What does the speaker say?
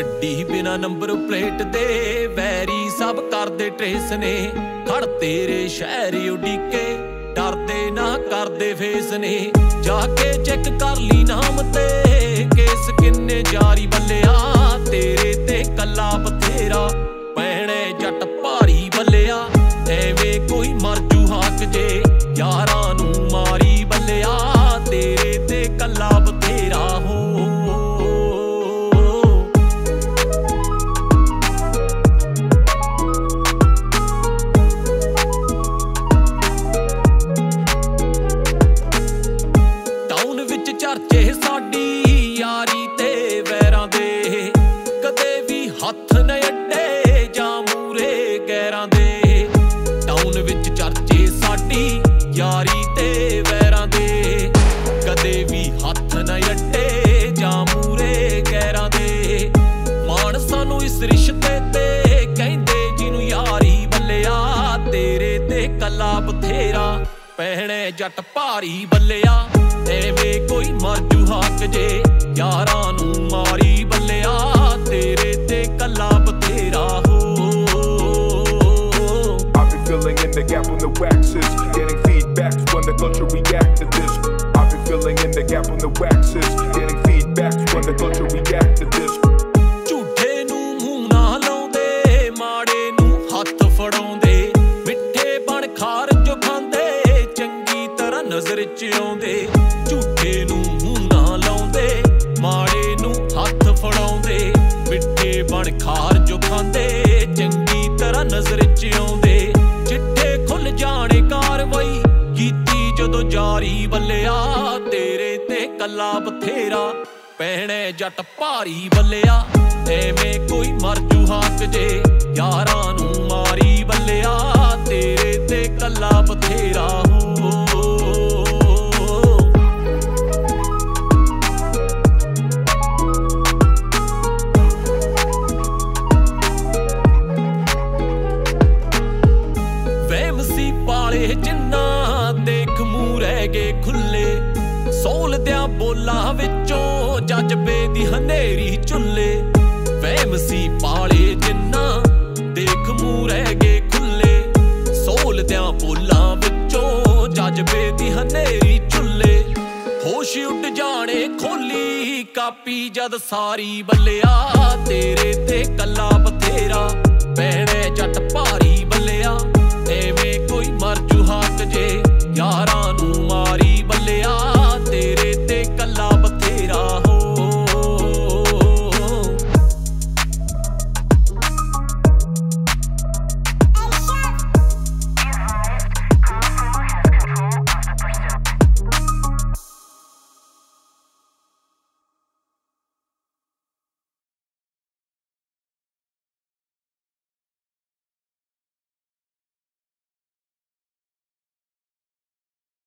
ਗੱਡੀ ਬਿਨਾ number plate ਦੇ ਵੈਰੀ ਸਭ ਕਰਦੇ ਟ੍ਰੇਸ ਨੇ। ਖੜ ਤੇਰੇ ਸ਼ਹਿਰ ਉਡੀਕੇ, ਡਰਦੇ ਨਾ ਕਰਦੇ ਫੇਸ ਨੇ। ਜਾ ਕੇ ਚੈੱਕ ਕਰ ਲਈ ਨਾਮ ਤੇ, ਕੇਸ ਕਿੰਨੇ ਜਾਰੀ ਬੱਲਿਆ। ਤੇਰੇ ਤੇ ਕੱਲਾ ਬਥੇਰਾ ਪੈਣੇ ਜੱਟ ਭਾਰੀ ਬੱਲਿਆ। ਐਵੇਂ ਕੋਈ ਮਰ ਹੱਥ ਨਾ ਅੱਡੇ ਜਾਂ ਮੂਰੇ ਗੈਰਾਂ ਦੇ। ਟਾਊਨ ਵਿੱਚ ਚਰਚੇ ਸਾਡੀ ਯਾਰੀ ਤੇ ਵੈਰਾਂ ਦੇ। ਕਦੇ ਵੀ ਹੱਥ ਨਾ ਅੱਡੇ ਜਾਂ ਮੂਰੇ ਗੈਰਾਂ ਦੇ। ਮਾਣ ਸਾਨੂੰ ਇਸ ਰਿਸ਼ਤੇ ਤੇ ਕਹਿੰਦੇ ਜਿਹਨੂੰ ਯਾਰੀ ਬੱਲਿਆ, ਤੇਰੇ ਤੇ ਕਲਾ ਬਥੇਰਾ ਪਹਿਣੇ ਜੱਟ ਭਾਰੀ ਬੱਲਿਆ। ਐਵੇਂ ਕੋਈ ਮਰਜੂ ਹੱਕ ਜੇ, ਯਾਰਾਂ waxes, getting feedbacks when the culture react to this. I've been filling in the gap on the waxes, getting feedbacks when the culture react to this. ਝੂਠੇ ਨੂੰ ਮੂੰਹ ਨਾ ਲਾਉਂਦੇ ਮਾੜੇ ਨੂੰ ਹੱਥ ਫੜਾਉਂਦੇ ਮਿੱਠੇ ਬਣ ਖਾਰ ਜੋ ਖਾਂਦੇ ਚੰਗੀ ਤਰ੍ਹਾਂ ਨਜ਼ਰ ਚ ਆਉਂਦੇ ਝੂਠੇ ਨੂੰ ਮੂੰਹ ਨਾ ਲਾਉਂਦੇ ਮਾੜੇ ਨੂੰ ਹੱਥ ਫੜਾਉਂਦੇ ਮਿੱਠੇ ਬਣ ਖਾਰ ਜੋ ਖਾਂਦੇ ਚੰਗੀ ਤਰ੍ਹਾਂ ਨਜ਼ਰ ਚ ਆਉਂਦੇ ਜਦੋਂ ਬੱਲਿਆ, ਤੇਰੇ ਤੇ ਕੱਲਾ ਬਥੇਰਾ। ਪਹਿਣੇ ਜੱਟ ਭਾਰੀ ਬੱਲਿਆ, ਐਵੇਂ ਕੋਈ ਮਰਜੂ ਹੱਕ ਜੇ। ਯਾਰਾਂ ਨੂੰ ਮਾਰੀ ਬੱਲਿਆ, ਤੇਰੇ ਤੇ ਕੱਲਾ ਬਥੇਰਾ। ਪਾਲੇ ਜਿੰਨਾ ਮੂੰਹ ਗਏ ਖੁੱਲੇ। ਸੋਲਦਿਆਂ ਬੋਲਾਂ ਵਿੱਚੋਂ ਜਜ਼ਬੇ ਦੀ ਹਨੇਰੀ ਝੁੱਲੇ। ਵਹਿਮ ਸੀ ਪਾਲੇ ਜਿੰਨਾ, ਦੇਖ ਮੂੰਹ ਰਹਿ ਗਏ ਖੁੱਲੇ। ਸੋਲਦਿਆਂ ਬੋਲਾਂ ਵਿੱਚੋਂ ਜਜ਼ਬੇ ਦੀ ਹਨੇਰੀ ਝੁੱਲੇ। ਹੋਸ਼ ਉੱਡ ਜਾਣੇ ਖੋਲੀ, ਕਾਪੀ ਜਦ ਸਾਰੀ ਬੱਲਿਆ। ਤੇਰੇ ਤੇ ਕੱਲਾ ਬਥੇਰਾ ਪੈਣੇ ਜੱਟ ਭਾਰੀ